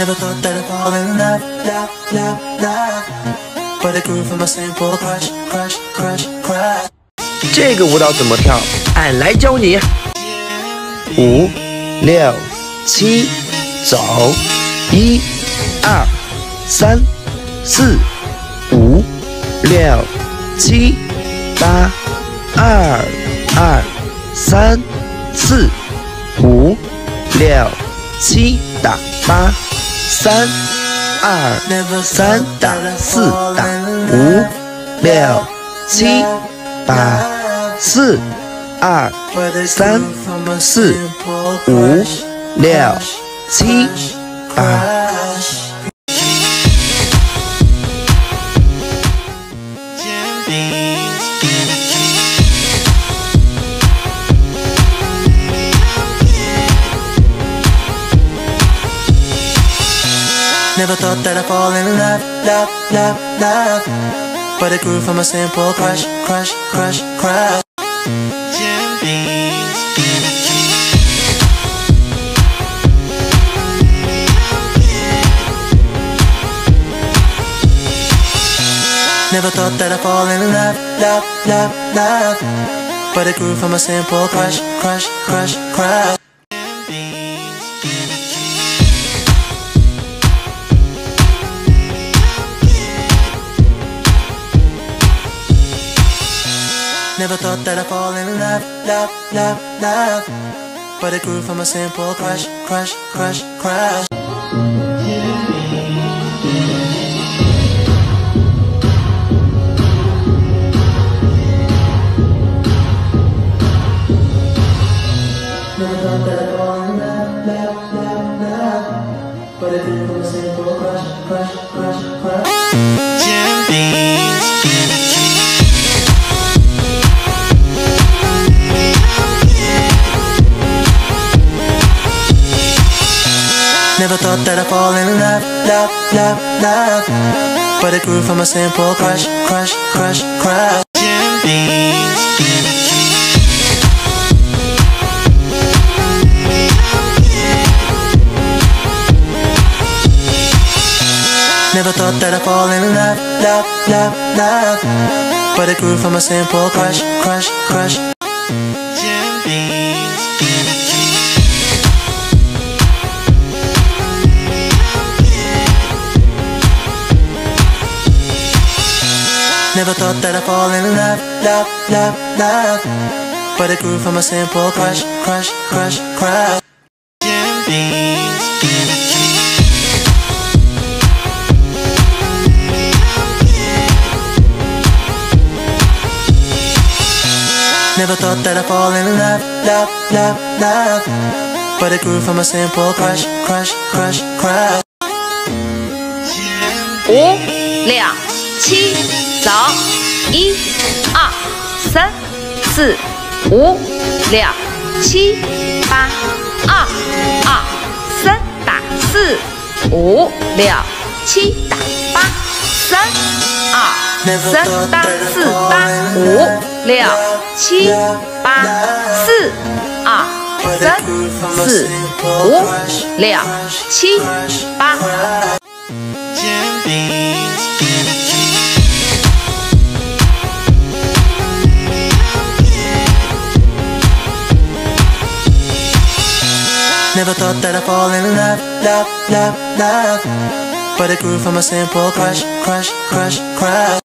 Never thought that I'd fall in love, love, love, love. But it grew from a simple crush, crush, crush, crush. 这个舞蹈怎么跳？俺来教你。五、六、七，走！一、二、三、四、五、六、七、八，二、二、三、四、五、六、七，打八，三、二、三，打四，打五、六、七、八，四、二、三、四、五、六、七、八。Never thought that I'd fall in love, love, love, love. But it grew from a simple crush, crush, crush, crush. Never thought that I'd fall in love, love, love, love. But it grew from a simple crush, crush, crush, crush. Never thought that I'd fall in love, love, love, love. But it grew from a simple crush, crush, crush, crush. Never thought that I'd fall in love, love, love, love. But it grew from a simple crush, crush, crush, crush. Thought that I'd fall in love, love, love, love. But it grew from a simple crush, crush, crush, crush. Never thought that I'd fall in love, love, love, love. But it grew from a simple crush, crush, crush. Never thought that I'd fall in love, love, love, love. But it grew from a simple crush, crush, crush, crush. Never thought that I'd fall in love, love, love, love. But it grew from a simple crush, crush, crush, crush. 五、六、七， 走！一、二、三、四、五、六、七、八，二、二、三，打四、五、六、七，打八，三、二、三，打四、八、五、六、七、八，四、二、三、四、五、六、七、八。Never thought that I'd fall in love, love, love, love. But it grew from a simple crush, crush, crush, crush.